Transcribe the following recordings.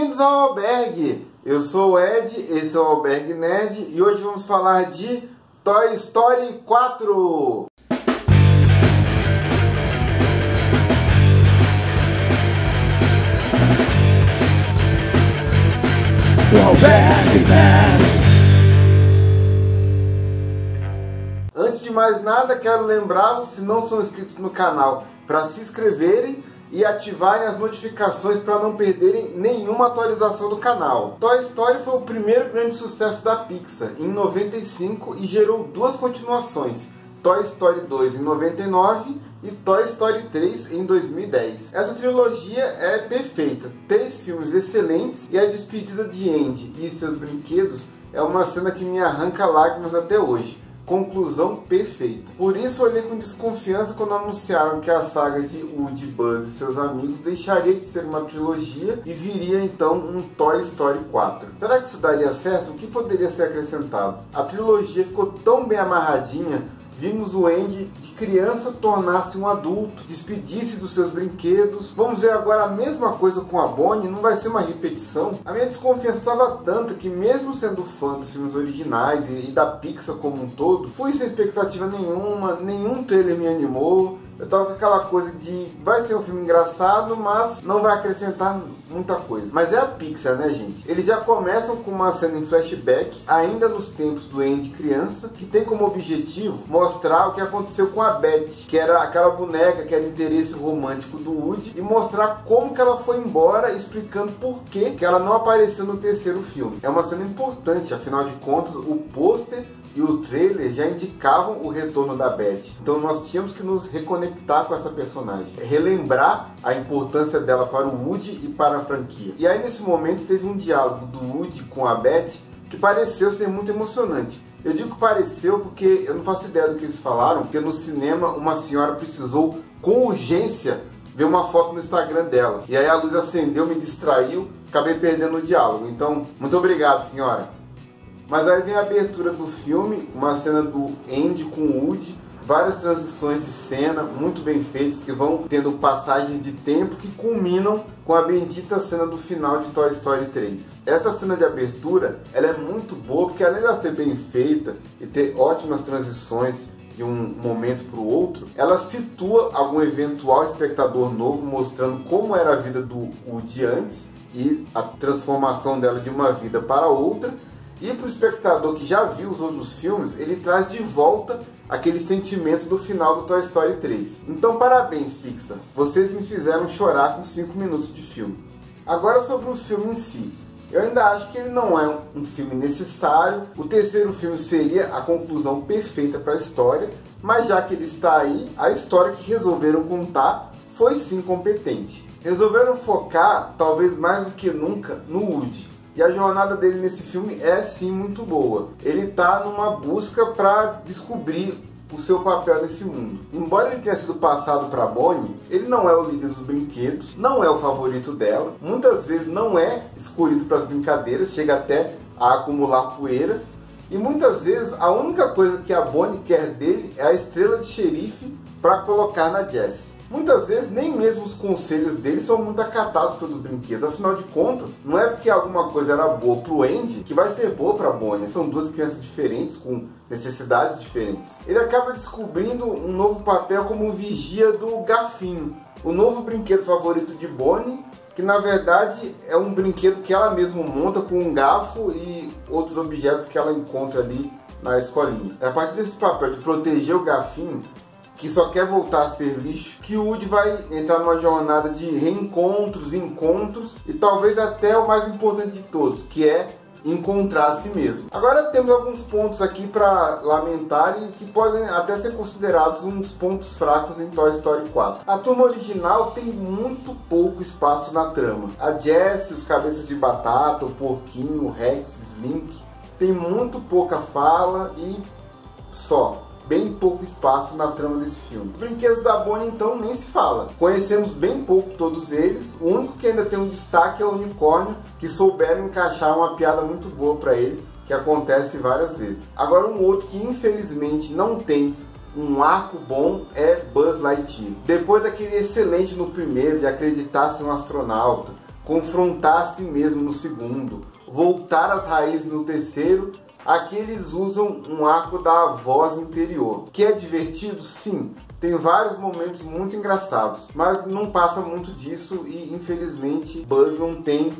Bem-vindos ao Albergue! Eu sou o Ed, esse é o Albergue Nerd e hoje vamos falar de Toy Story 4! O Albergue Nerd! Antes de mais nada, quero lembrá-los, se não são inscritos no canal, para se inscreverem e ativarem as notificações para não perderem nenhuma atualização do canal. Toy Story foi o primeiro grande sucesso da Pixar em 95 e gerou duas continuações, Toy Story 2 em 99 e Toy Story 3 em 2010. Essa trilogia é perfeita, três filmes excelentes e a despedida de Andy e seus brinquedos é uma cena que me arranca lágrimas até hoje conclusão perfeita. Por isso olhei com desconfiança quando anunciaram que a saga de Woody, Buzz e seus amigos deixaria de ser uma trilogia e viria então um Toy Story 4. Será que isso daria certo? O que poderia ser acrescentado? A trilogia ficou tão bem amarradinha Vimos o Andy de criança tornar-se um adulto, despedir-se dos seus brinquedos. Vamos ver agora a mesma coisa com a Bonnie, não vai ser uma repetição. A minha desconfiança estava tanta que mesmo sendo fã dos filmes originais e da Pixar como um todo, fui sem expectativa nenhuma, nenhum trailer me animou. Eu tava com aquela coisa de vai ser um filme engraçado, mas não vai acrescentar muita coisa. Mas é a Pixar, né, gente? Eles já começam com uma cena em flashback, ainda nos tempos do Andy criança, que tem como objetivo mostrar o que aconteceu com a Beth, que era aquela boneca que era interesse romântico do Woody, e mostrar como que ela foi embora, explicando por que que ela não apareceu no terceiro filme. É uma cena importante, afinal de contas, o pôster e o trailer já indicavam o retorno da Beth. Então nós tínhamos que nos reconectar com essa personagem, relembrar a importância dela para o Woody e para a franquia. E aí nesse momento teve um diálogo do Woody com a Beth que pareceu ser muito emocionante. Eu digo pareceu porque eu não faço ideia do que eles falaram, porque no cinema uma senhora precisou com urgência ver uma foto no Instagram dela. E aí a luz acendeu, me distraiu, acabei perdendo o diálogo. Então, muito obrigado, senhora. Mas aí vem a abertura do filme, uma cena do Andy com o Woody, várias transições de cena muito bem feitas que vão tendo passagens de tempo que culminam com a bendita cena do final de Toy Story 3. Essa cena de abertura, ela é muito boa porque além de ser bem feita e ter ótimas transições de um momento para o outro, ela situa algum eventual espectador novo mostrando como era a vida do Woody antes e a transformação dela de uma vida para outra e para o espectador que já viu os outros filmes, ele traz de volta aquele sentimento do final do Toy Story 3. Então parabéns Pixar, vocês me fizeram chorar com 5 minutos de filme. Agora sobre o filme em si. Eu ainda acho que ele não é um filme necessário. O terceiro filme seria a conclusão perfeita para a história, mas já que ele está aí, a história que resolveram contar foi sim competente. Resolveram focar, talvez mais do que nunca, no Woody e a jornada dele nesse filme é sim muito boa. Ele está numa busca para descobrir o seu papel nesse mundo. Embora ele tenha sido passado para Bonnie, ele não é o líder dos brinquedos, não é o favorito dela, muitas vezes não é escolhido para as brincadeiras, chega até a acumular poeira. E muitas vezes a única coisa que a Bonnie quer dele é a estrela de xerife para colocar na Jessie. Muitas vezes nem mesmo os conselhos dele são muito acatados pelos brinquedos. Afinal de contas, não é porque alguma coisa era boa pro Andy que vai ser boa pra Bonnie. São duas crianças diferentes com necessidades diferentes. Ele acaba descobrindo um novo papel como vigia do Gafinho, o novo brinquedo favorito de Bonnie que na verdade é um brinquedo que ela mesma monta com um garfo e outros objetos que ela encontra ali na escolinha. É a partir desse papel de proteger o gafinho, que só quer voltar a ser lixo, que o Woody vai entrar numa jornada de reencontros, encontros e talvez até o mais importante de todos, que é encontrar a si mesmo. Agora temos alguns pontos aqui para lamentar e que podem até ser considerados uns pontos fracos em Toy Story 4. A turma original tem muito pouco espaço na trama. A Jessie, os cabeças de batata, o porquinho, o Rex, Slink, tem muito pouca fala e só bem pouco espaço na trama desse filme. Os brinquedos da Bonnie então nem se fala. Conhecemos bem pouco todos eles. O único que ainda tem um destaque é o unicórnio, que souberam encaixar uma piada muito boa para ele, que acontece várias vezes. Agora um outro que infelizmente não tem um arco bom é Buzz Lightyear. Depois daquele excelente no primeiro de acreditar ser um astronauta, confrontar a si mesmo no segundo, voltar às raízes no terceiro. Aqui eles usam um arco da voz interior, que é divertido, sim, tem vários momentos muito engraçados, mas não passa muito disso e infelizmente Buzz não tem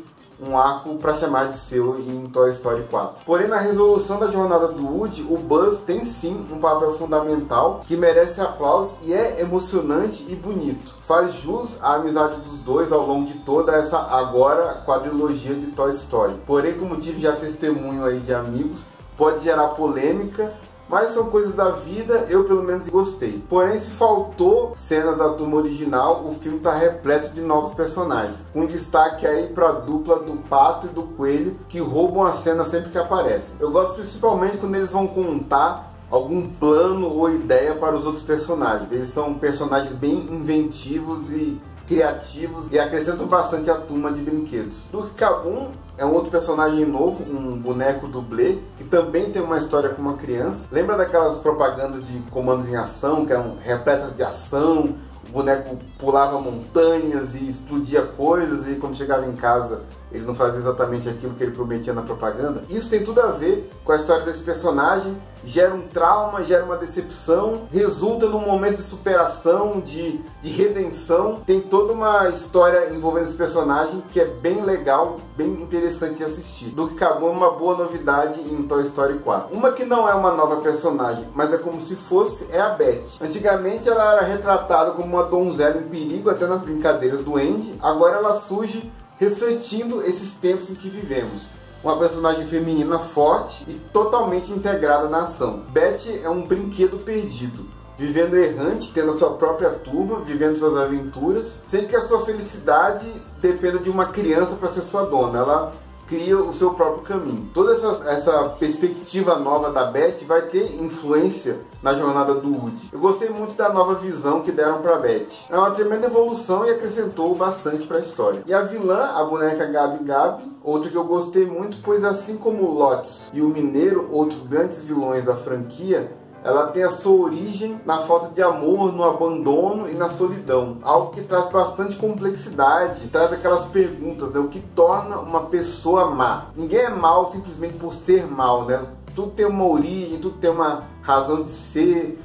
um arco para chamar de seu em Toy Story 4. Porém, na resolução da jornada do Woody, o Buzz tem sim um papel fundamental que merece aplausos e é emocionante e bonito. Faz jus à amizade dos dois ao longo de toda essa agora quadrilogia de Toy Story. Porém, como tive já testemunho aí de amigos, pode gerar polêmica mas são coisas da vida, eu pelo menos gostei. Porém, se faltou cenas da turma original, o filme está repleto de novos personagens, com destaque aí para a dupla do Pato e do Coelho, que roubam a cena sempre que aparecem. Eu gosto principalmente quando eles vão contar algum plano ou ideia para os outros personagens. Eles são personagens bem inventivos e criativos e acrescentam bastante a turma de brinquedos. Duke Kabum é um outro personagem novo, um boneco dublê, que também tem uma história com uma criança. Lembra daquelas propagandas de comandos em ação, que eram repletas de ação, o boneco pulava montanhas e explodia coisas e quando chegava em casa ele não fazia exatamente aquilo que ele prometia na propaganda. Isso tem tudo a ver com a história desse personagem, gera um trauma, gera uma decepção, resulta num momento de superação, de, de redenção. Tem toda uma história envolvendo esse personagem que é bem legal, bem interessante de assistir. Do que acabou é uma boa novidade em Toy Story 4. Uma que não é uma nova personagem, mas é como se fosse, é a Beth. Antigamente ela era retratada como uma donzela em perigo, até nas brincadeiras do Andy. Agora ela surge refletindo esses tempos em que vivemos. Uma personagem feminina forte e totalmente integrada na ação. Beth é um brinquedo perdido, vivendo errante, tendo a sua própria turma, vivendo suas aventuras, sem que a sua felicidade dependa de uma criança para ser sua dona. Ela cria o seu próprio caminho. Toda essa, essa perspectiva nova da Beth vai ter influência na jornada do Woody. Eu gostei muito da nova visão que deram para Beth. É uma tremenda evolução e acrescentou bastante para a história. E a vilã, a boneca Gabi Gabi, outro que eu gostei muito, pois assim como Lotus e o Mineiro, outros grandes vilões da franquia, ela tem a sua origem na falta de amor, no abandono e na solidão. Algo que traz bastante complexidade, traz aquelas perguntas, né? o que torna uma pessoa má. Ninguém é mal simplesmente por ser mal, né? Tudo tem uma origem, tudo tem uma razão de ser.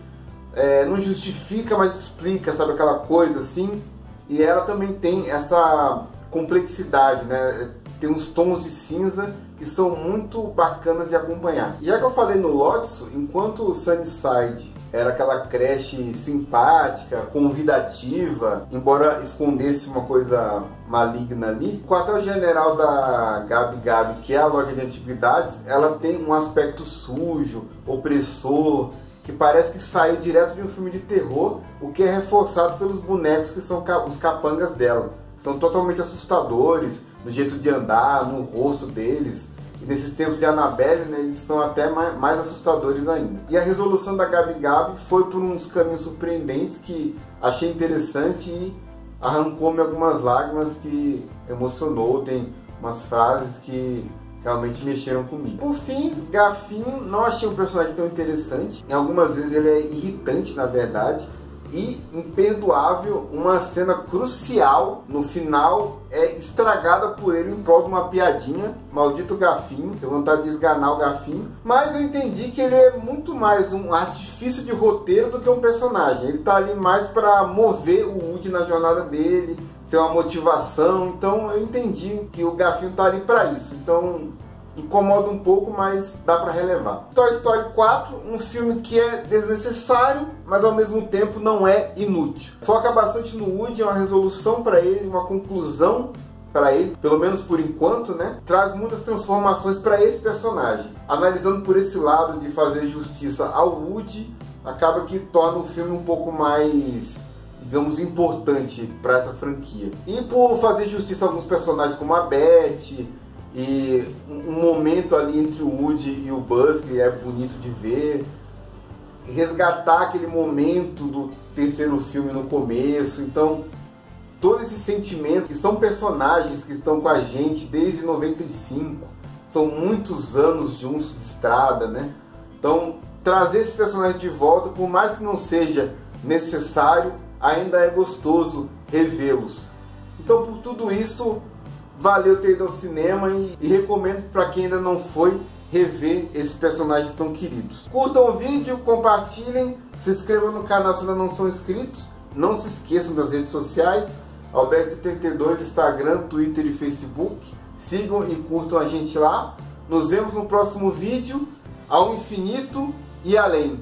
É, não justifica, mas explica, sabe aquela coisa assim. E ela também tem essa complexidade, né? Tem uns tons de cinza que são muito bacanas de acompanhar. Já que eu falei no Lotso, enquanto o Sunnyside era aquela creche simpática, convidativa, embora escondesse uma coisa maligna ali. O quartel-general da Gabi Gabi, que é a loja de antiguidades, ela tem um aspecto sujo, opressor, que parece que saiu direto de um filme de terror, o que é reforçado pelos bonecos que são os capangas dela. São totalmente assustadores, no jeito de andar, no rosto deles. E nesses tempos de Annabelle, né, eles são até mais, mais, assustadores ainda. E a resolução da Gabi Gabi foi por uns caminhos surpreendentes que achei interessante e arrancou-me algumas lágrimas que emocionou. Tem umas frases que realmente mexeram comigo. Por fim, Gafinho não achei um personagem tão interessante. Em algumas vezes ele é irritante, na verdade e imperdoável, uma cena crucial no final é estragada por ele em prol de uma piadinha, maldito gafinho, tenho vontade de esganar o gafinho, mas eu entendi que ele é muito mais um artifício de roteiro do que um personagem, ele tá ali mais para mover o Woody na jornada dele, ser uma motivação, então eu entendi que o gafinho tá ali para isso, então incomoda um pouco, mas dá para relevar. Toy Story 4, um filme que é desnecessário, mas ao mesmo tempo não é inútil. Foca bastante no Woody, é uma resolução para ele, uma conclusão para ele, pelo menos por enquanto, né? Traz muitas transformações para esse personagem. Analisando por esse lado de fazer justiça ao Woody, acaba que torna o filme um pouco mais digamos, importante para essa franquia. E por fazer justiça a alguns personagens como a Beth, e um momento ali entre o Woody e o Buzz que é bonito de ver. Resgatar aquele momento do terceiro filme no começo. Então, todo esse sentimento, que são personagens que estão com a gente desde 95, são muitos anos juntos de estrada, né? Então, trazer esses personagens de volta, por mais que não seja necessário, ainda é gostoso revê-los. Então, por tudo isso, valeu ter ido ao cinema e, e recomendo para quem ainda não foi rever esses personagens tão queridos. Curtam o vídeo, compartilhem, se inscrevam no canal se ainda não são inscritos, não se esqueçam das redes sociais, Alberto72, Instagram, Twitter e Facebook. Sigam e curtam a gente lá. Nos vemos no próximo vídeo, ao infinito e além.